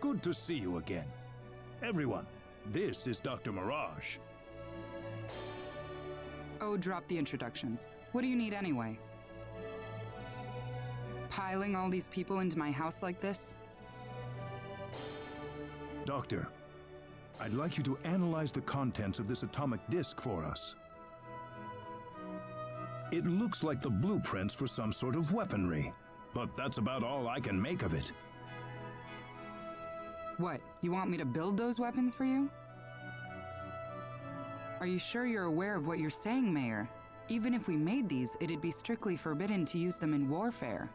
good to see you again. Everyone, this is Dr. Mirage. Oh, drop the introductions. What do you need anyway? Piling all these people into my house like this? Doctor, I'd like you to analyze the contents of this atomic disk for us. It looks like the blueprints for some sort of weaponry, but that's about all I can make of it. What, you want me to build those weapons for you? Are you sure you're aware of what you're saying, Mayor? Even if we made these, it'd be strictly forbidden to use them in warfare.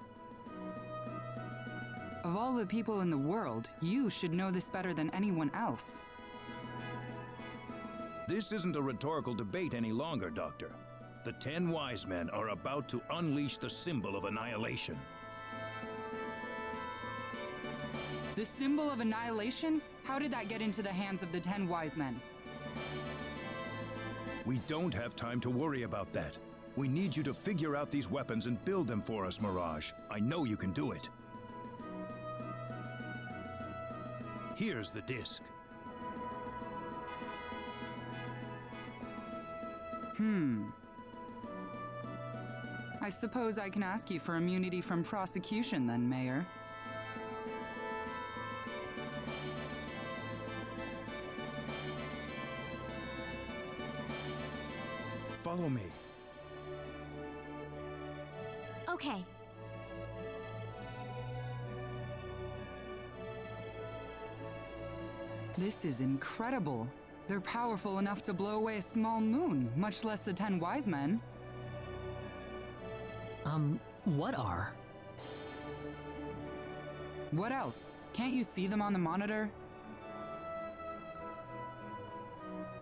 Of all the people in the world, you should know this better than anyone else. This isn't a rhetorical debate any longer, Doctor. The Ten Wise Men are about to unleash the symbol of annihilation. The symbol of annihilation? How did that get into the hands of the Ten Wise Men? We don't have time to worry about that. We need you to figure out these weapons and build them for us, Mirage. I know you can do it. Here's the disc. Hmm. I suppose I can ask you for immunity from prosecution then, Mayor. Follow me. Okay. This is incredible. They're powerful enough to blow away a small moon, much less the Ten Wise Men. Um, what are? What else? Can't you see them on the monitor?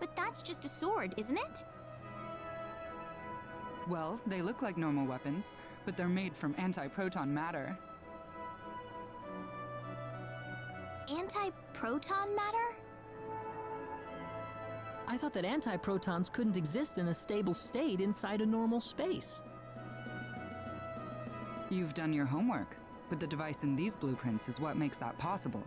But that's just a sword, isn't it? Well, they look like normal weapons, but they're made from anti-proton matter. Anti-proton matter? I thought that antiprotons couldn't exist in a stable state inside a normal space. You've done your homework, but the device in these blueprints is what makes that possible.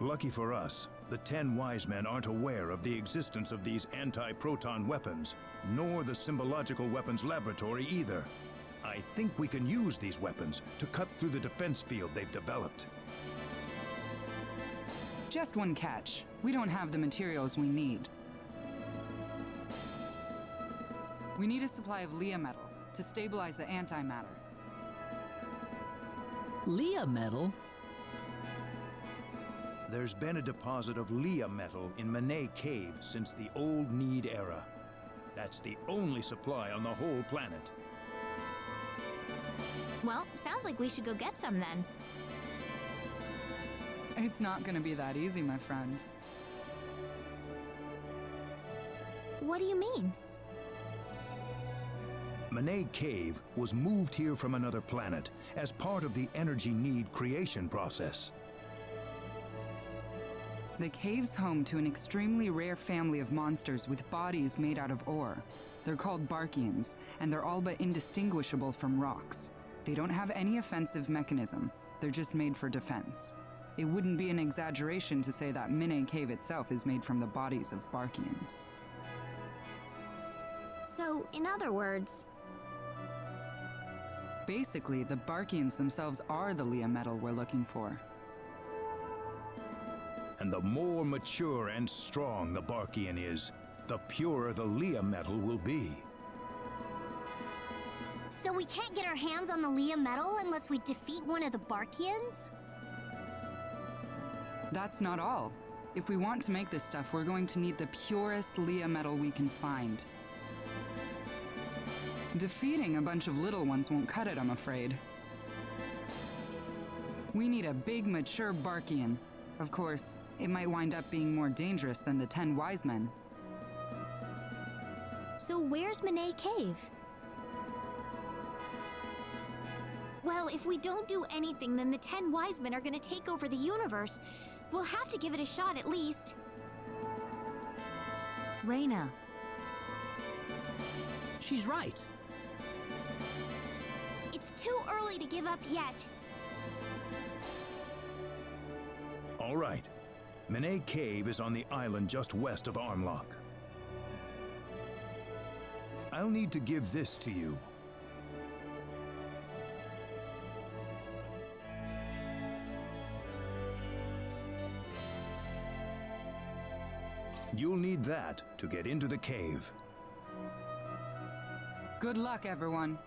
Lucky for us, the Ten Wise Men aren't aware of the existence of these anti-proton weapons, nor the Symbological Weapons Laboratory either. I think we can use these weapons to cut through the defense field they've developed. Just one catch. We don't have the materials we need. We need a supply of Leah metal to stabilize the antimatter. Leah metal? There's been a deposit of Leah metal in Manet Cave since the Old Nede era. That's the only supply on the whole planet. Well, sounds like we should go get some then. It's not gonna be that easy, my friend. What do you mean? Manet Cave was moved here from another planet as part of the energy Nede creation process. The cave's home to an extremely rare family of monsters with bodies made out of ore. They're called Barkians, and they're all but indistinguishable from rocks. They don't have any offensive mechanism, they're just made for defense. It wouldn't be an exaggeration to say that Minne Cave itself is made from the bodies of Barkians. So, in other words, Basically, the Barkians themselves are the Leah metal we're looking for. And the more mature and strong the Barkian is, the purer the Leah metal will be. so we can't get our hands on the Leah metal unless we defeat one of the Barkians? That's not all. If we want to make this stuff, we're going to need the purest Leah metal we can find. Defeating a bunch of little ones won't cut it, I'm afraid. We need a big, mature Barkian. Of course, it might wind up being more dangerous than the Ten Wise Men. So where's Monet Cave? Well, if we don't do anything, then the Ten Wise Men are gonna take over the universe. We'll have to give it a shot at least. Rena. She's right. It's too early to give up yet. All right. Minay Cave is on the island just west of Armlock. I'll need to give this to you. You'll need that to get into the cave. Good luck, everyone.